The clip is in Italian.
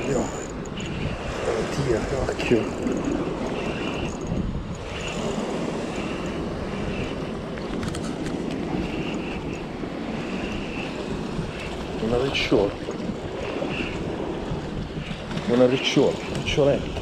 Occhio. Oddio, occhio. Una ricciola. Una ricciola, riccioletta.